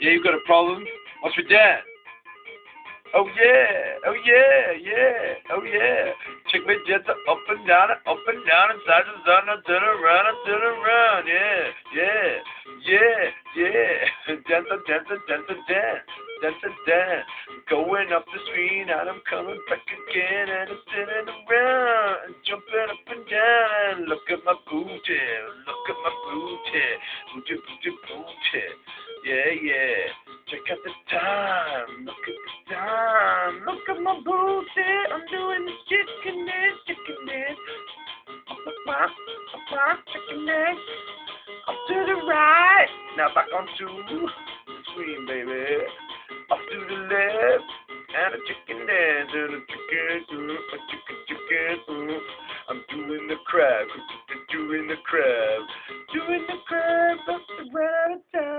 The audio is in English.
Yeah, you got a problem? What's with that? Oh yeah, oh yeah, yeah, oh yeah. Check my jets are up and down, up and down, and sides and down, and turn around, and turn around. Yeah, yeah, yeah, yeah. Dance, dance, dance, dance, dance, dance. Going up the street, and I'm coming back again, and I'm turning around, and jumping up and down. Look at my booty, look at my booty, booty, booty, booty. Yeah, yeah. Check out the time. Look at the time. Look at my booty. I'm doing the chicken dance, chicken dance. Up, chicken dance. Up to the right. Now back onto the screen, baby. Up to the left. And a chicken dance. And a chicken, ooh, a chicken, chicken, ooh. I'm doing the crab. Doing the crab. Doing the crab. Up the right time.